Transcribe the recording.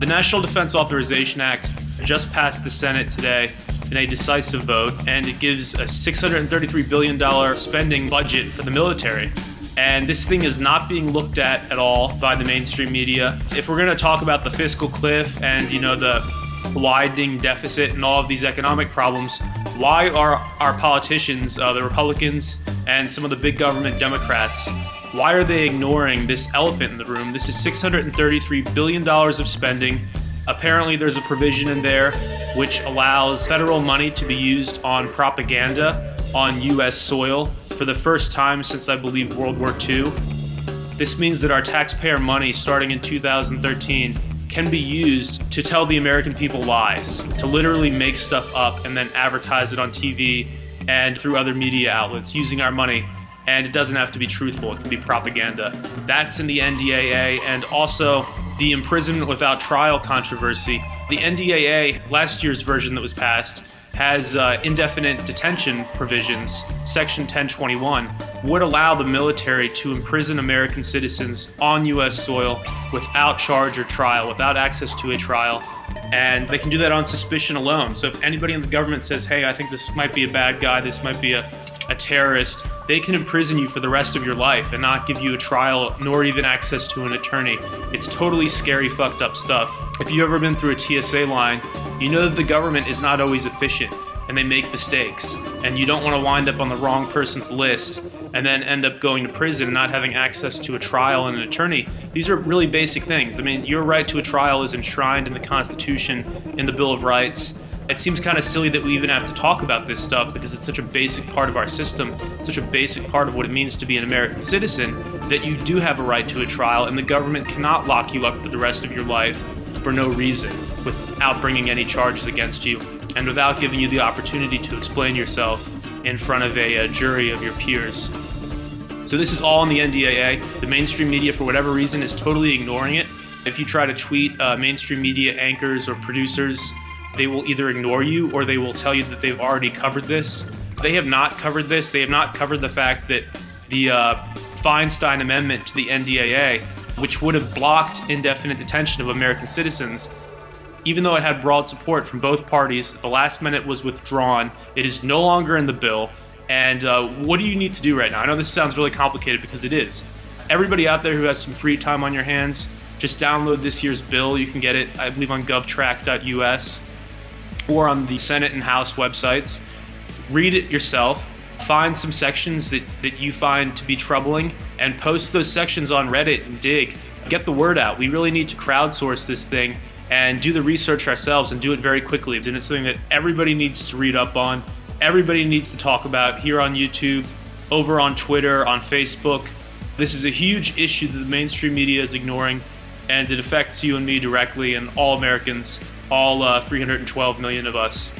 The National Defense Authorization Act just passed the Senate today in a decisive vote, and it gives a $633 billion spending budget for the military. And this thing is not being looked at at all by the mainstream media. If we're going to talk about the fiscal cliff and, you know, the widening deficit and all of these economic problems, why are our politicians, uh, the Republicans and some of the big government Democrats, why are they ignoring this elephant in the room? This is $633 billion of spending. Apparently, there's a provision in there which allows federal money to be used on propaganda on U.S. soil for the first time since I believe World War II. This means that our taxpayer money starting in 2013 can be used to tell the American people lies, to literally make stuff up and then advertise it on TV and through other media outlets using our money and it doesn't have to be truthful, it can be propaganda. That's in the NDAA, and also the imprisonment without trial controversy. The NDAA, last year's version that was passed, has uh, indefinite detention provisions. Section 1021 would allow the military to imprison American citizens on U.S. soil without charge or trial, without access to a trial. And they can do that on suspicion alone. So if anybody in the government says, hey, I think this might be a bad guy, this might be a, a terrorist, they can imprison you for the rest of your life and not give you a trial nor even access to an attorney. It's totally scary, fucked up stuff. If you've ever been through a TSA line, you know that the government is not always efficient and they make mistakes. And you don't want to wind up on the wrong person's list and then end up going to prison not having access to a trial and an attorney. These are really basic things. I mean, your right to a trial is enshrined in the Constitution, in the Bill of Rights it seems kind of silly that we even have to talk about this stuff because it's such a basic part of our system, such a basic part of what it means to be an American citizen, that you do have a right to a trial and the government cannot lock you up for the rest of your life for no reason without bringing any charges against you and without giving you the opportunity to explain yourself in front of a, a jury of your peers. So this is all in the NDAA. The mainstream media, for whatever reason, is totally ignoring it. If you try to tweet uh, mainstream media anchors or producers they will either ignore you or they will tell you that they've already covered this. They have not covered this. They have not covered the fact that the uh, Feinstein Amendment to the NDAA, which would have blocked indefinite detention of American citizens, even though it had broad support from both parties, the last minute was withdrawn. It is no longer in the bill. And uh, what do you need to do right now? I know this sounds really complicated because it is. Everybody out there who has some free time on your hands, just download this year's bill. You can get it, I believe, on govtrack.us or on the Senate and House websites. Read it yourself, find some sections that, that you find to be troubling, and post those sections on Reddit and Digg. Get the word out. We really need to crowdsource this thing and do the research ourselves and do it very quickly. And it's something that everybody needs to read up on, everybody needs to talk about here on YouTube, over on Twitter, on Facebook. This is a huge issue that the mainstream media is ignoring, and it affects you and me directly and all Americans all uh, 312 million of us.